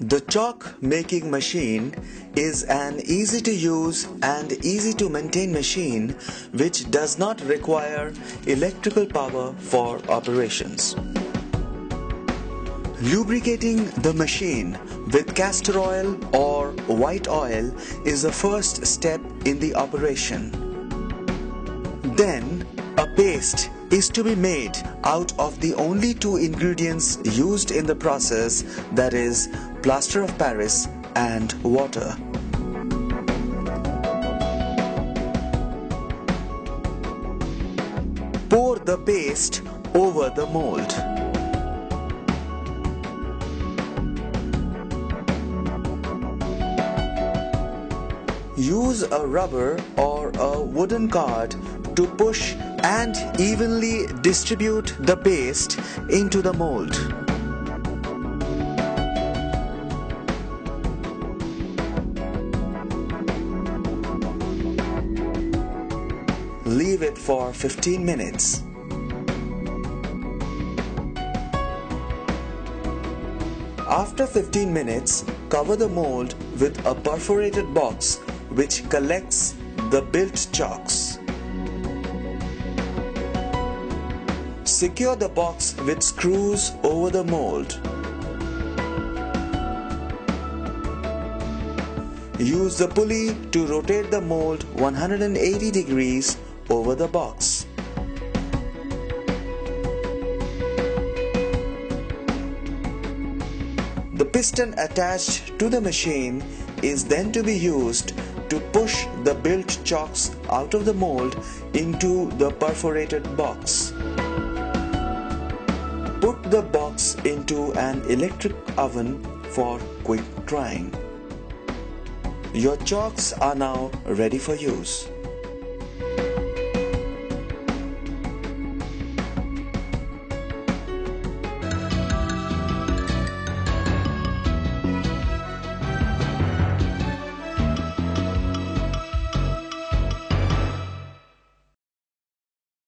The chalk making machine is an easy to use and easy to maintain machine which does not require electrical power for operations. Lubricating the machine with castor oil or white oil is the first step in the operation. Then a paste is to be made out of the only two ingredients used in the process that is plaster of Paris and water. Pour the paste over the mold. Use a rubber or a wooden card to push and evenly distribute the paste into the mold. Leave it for 15 minutes. After 15 minutes, cover the mold with a perforated box which collects the built chalks. Secure the box with screws over the mold. Use the pulley to rotate the mold 180 degrees over the box. The piston attached to the machine is then to be used to push the built chalks out of the mold into the perforated box. Put the box into an electric oven for quick drying. Your chalks are now ready for use.